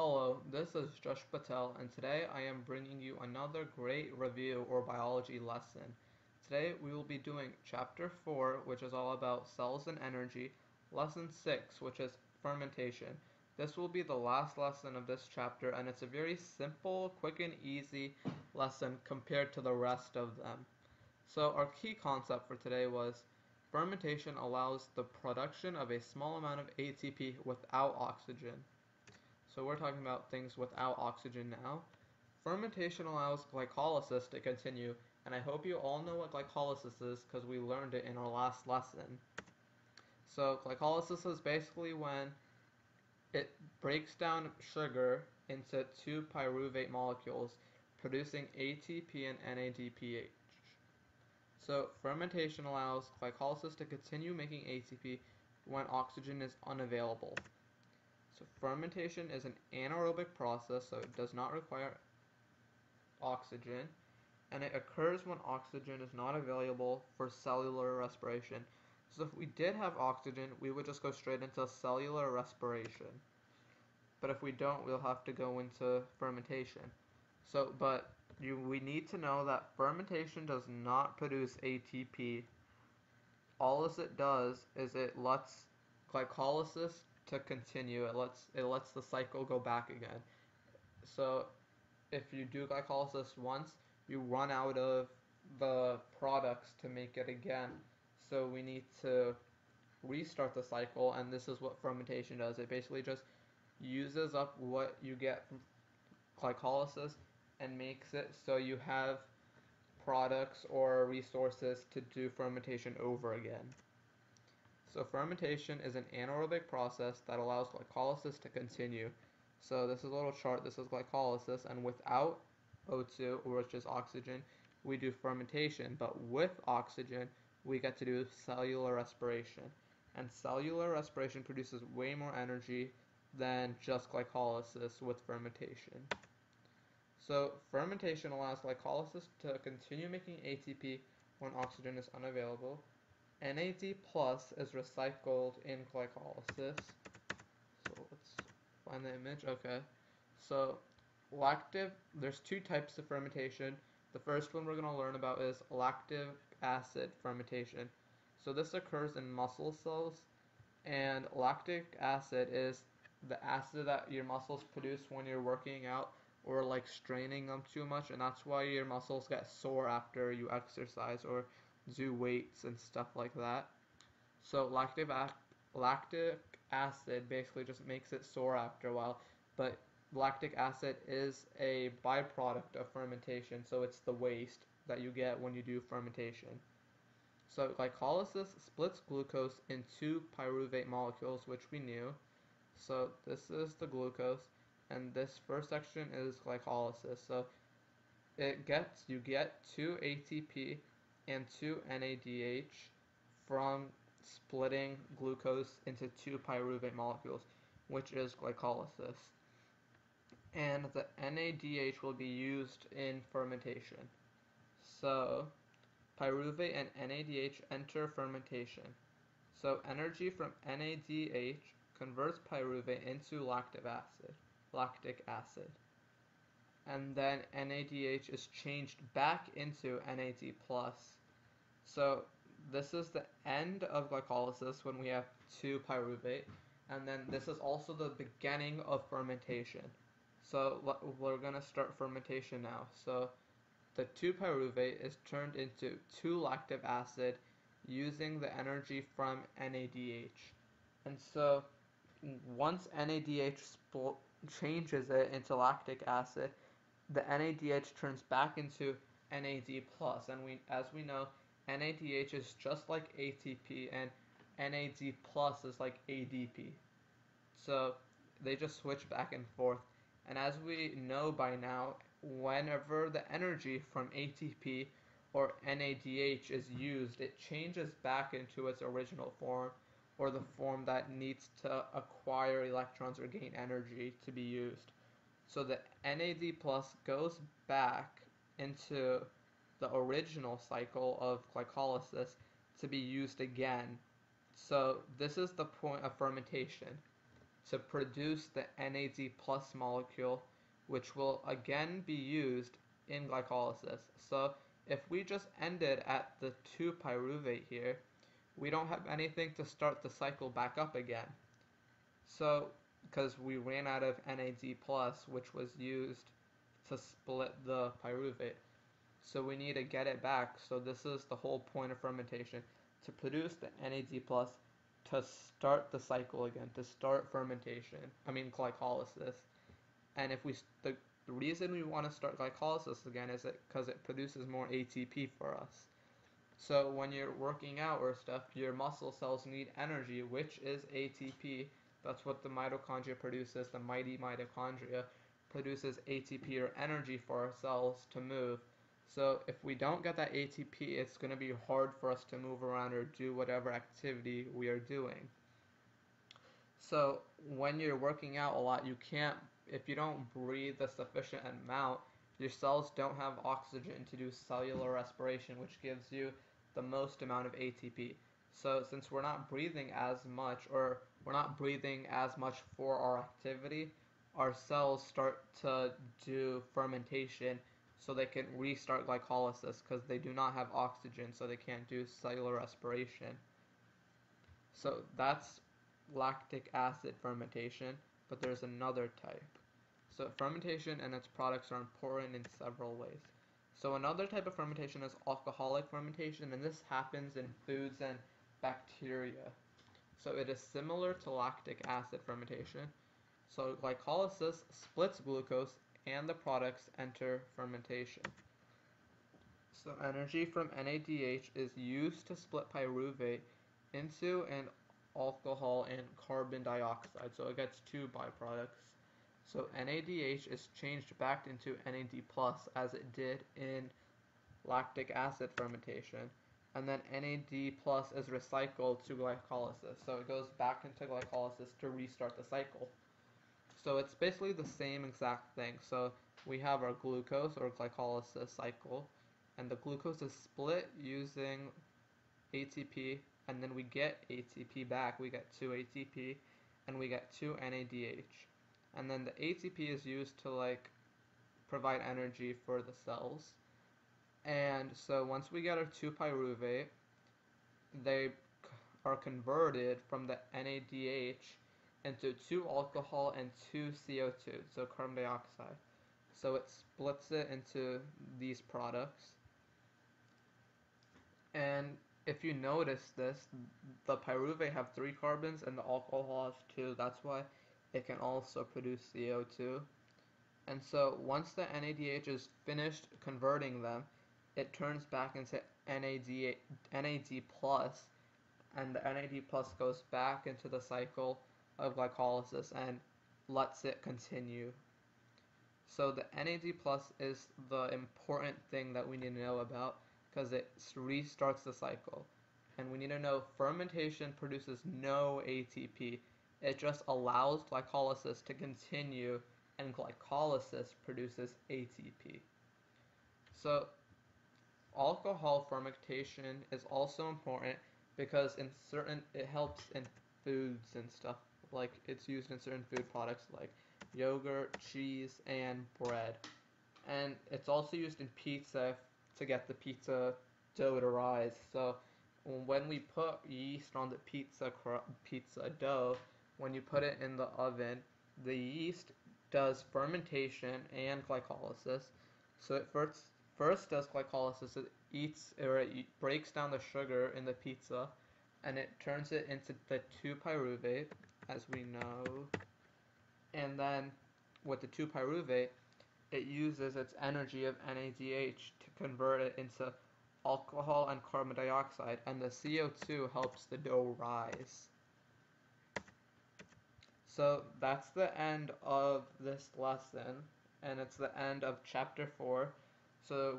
Hello, this is Josh Patel, and today I am bringing you another great review or biology lesson. Today we will be doing Chapter 4, which is all about cells and energy, Lesson 6, which is fermentation. This will be the last lesson of this chapter, and it's a very simple, quick, and easy lesson compared to the rest of them. So, our key concept for today was fermentation allows the production of a small amount of ATP without oxygen. So we're talking about things without oxygen now. Fermentation allows glycolysis to continue, and I hope you all know what glycolysis is because we learned it in our last lesson. So glycolysis is basically when it breaks down sugar into two pyruvate molecules, producing ATP and NADPH. So fermentation allows glycolysis to continue making ATP when oxygen is unavailable. So fermentation is an anaerobic process, so it does not require oxygen, and it occurs when oxygen is not available for cellular respiration. So if we did have oxygen, we would just go straight into cellular respiration. But if we don't, we'll have to go into fermentation. So, but you, we need to know that fermentation does not produce ATP. All it does is it lets glycolysis to continue. It lets it lets the cycle go back again. So if you do glycolysis once, you run out of the products to make it again. So we need to restart the cycle and this is what fermentation does. It basically just uses up what you get from glycolysis and makes it so you have products or resources to do fermentation over again. So fermentation is an anaerobic process that allows glycolysis to continue. So this is a little chart, this is glycolysis, and without O2, which is oxygen, we do fermentation, but with oxygen, we get to do cellular respiration. And cellular respiration produces way more energy than just glycolysis with fermentation. So fermentation allows glycolysis to continue making ATP when oxygen is unavailable, NAD plus is recycled in glycolysis. So let's find the image. Okay. So lactic, there's two types of fermentation. The first one we're going to learn about is lactic acid fermentation. So this occurs in muscle cells and lactic acid is the acid that your muscles produce when you're working out or like straining them too much and that's why your muscles get sore after you exercise or do weights and stuff like that. So lactic, lactic acid basically just makes it sore after a while, but lactic acid is a byproduct of fermentation, so it's the waste that you get when you do fermentation. So glycolysis splits glucose into pyruvate molecules, which we knew. So this is the glucose, and this first section is glycolysis. So it gets you get two ATP and 2 NADH from splitting glucose into two pyruvate molecules, which is glycolysis. And the NADH will be used in fermentation. So, pyruvate and NADH enter fermentation. So, energy from NADH converts pyruvate into lactic acid, lactic acid. And then NADH is changed back into NAD plus so this is the end of glycolysis when we have 2 pyruvate, and then this is also the beginning of fermentation. So we're going to start fermentation now. So the 2 pyruvate is turned into 2 lactic acid using the energy from NADH. And so once NADH changes it into lactic acid, the NADH turns back into NAD+, and we, as we know, NADH is just like ATP and NAD plus is like ADP. So they just switch back and forth. And as we know by now, whenever the energy from ATP or NADH is used, it changes back into its original form or the form that needs to acquire electrons or gain energy to be used. So the NAD plus goes back into the original cycle of glycolysis to be used again. So this is the point of fermentation. to produce the NAD plus molecule, which will again be used in glycolysis. So if we just ended at the 2-pyruvate here, we don't have anything to start the cycle back up again. So, because we ran out of NAD+, which was used to split the pyruvate. So we need to get it back. So this is the whole point of fermentation, to produce the NAD+, plus, to start the cycle again, to start fermentation, I mean glycolysis. And if we, the the reason we want to start glycolysis again is because it, it produces more ATP for us. So when you're working out or stuff, your muscle cells need energy, which is ATP. That's what the mitochondria produces. The mighty mitochondria produces ATP or energy for our cells to move. So if we don't get that ATP, it's going to be hard for us to move around or do whatever activity we are doing. So when you're working out a lot, you can't if you don't breathe a sufficient amount, your cells don't have oxygen to do cellular respiration, which gives you the most amount of ATP. So since we're not breathing as much, or we're not breathing as much for our activity, our cells start to do fermentation so they can restart glycolysis because they do not have oxygen, so they can't do cellular respiration. So that's lactic acid fermentation, but there's another type. So fermentation and its products are important in several ways. So another type of fermentation is alcoholic fermentation, and this happens in foods and bacteria. So it is similar to lactic acid fermentation. So glycolysis splits glucose and the products enter fermentation. So energy from NADH is used to split pyruvate into an alcohol and carbon dioxide. So it gets two byproducts. So NADH is changed back into NAD plus as it did in lactic acid fermentation. And then NAD plus is recycled to glycolysis. So it goes back into glycolysis to restart the cycle. So it's basically the same exact thing. So we have our glucose or glycolysis cycle. And the glucose is split using ATP. And then we get ATP back. We get 2 ATP. And we get 2 NADH and then the ATP is used to like provide energy for the cells. And so once we get our 2-pyruvate, they are converted from the NADH into 2 alcohol and 2 CO2, so carbon dioxide. So it splits it into these products. And if you notice this, the pyruvate have 3 carbons and the alcohol has 2. That's why it can also produce CO2. And so once the NADH is finished converting them, it turns back into NAD, NAD plus, and the NAD plus goes back into the cycle of glycolysis and lets it continue. So the NAD plus is the important thing that we need to know about because it restarts the cycle. And we need to know fermentation produces no ATP. It just allows glycolysis to continue and glycolysis produces ATP. So alcohol fermentation is also important because in certain it helps in foods and stuff like it's used in certain food products like yogurt, cheese, and bread. And it's also used in pizza to get the pizza dough to rise. So when we put yeast on the pizza pizza dough, when you put it in the oven, the yeast does fermentation and glycolysis. So it first first does glycolysis. It eats or it breaks down the sugar in the pizza, and it turns it into the 2-pyruvate, as we know. And then with the 2-pyruvate, it uses its energy of NADH to convert it into alcohol and carbon dioxide, and the CO2 helps the dough rise. So that's the end of this lesson, and it's the end of chapter 4. So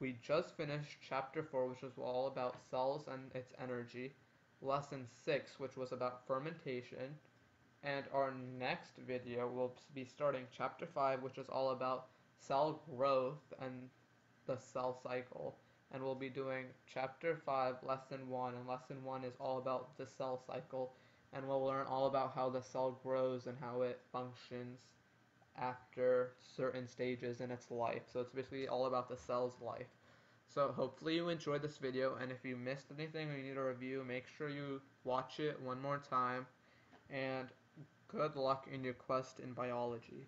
we just finished chapter 4, which was all about cells and its energy, lesson 6, which was about fermentation, and our next video will be starting chapter 5, which is all about cell growth and the cell cycle. And we'll be doing chapter 5, lesson 1, and lesson 1 is all about the cell cycle and we'll learn all about how the cell grows and how it functions after certain stages in its life. So it's basically all about the cell's life. So hopefully you enjoyed this video and if you missed anything or you need a review, make sure you watch it one more time and good luck in your quest in biology.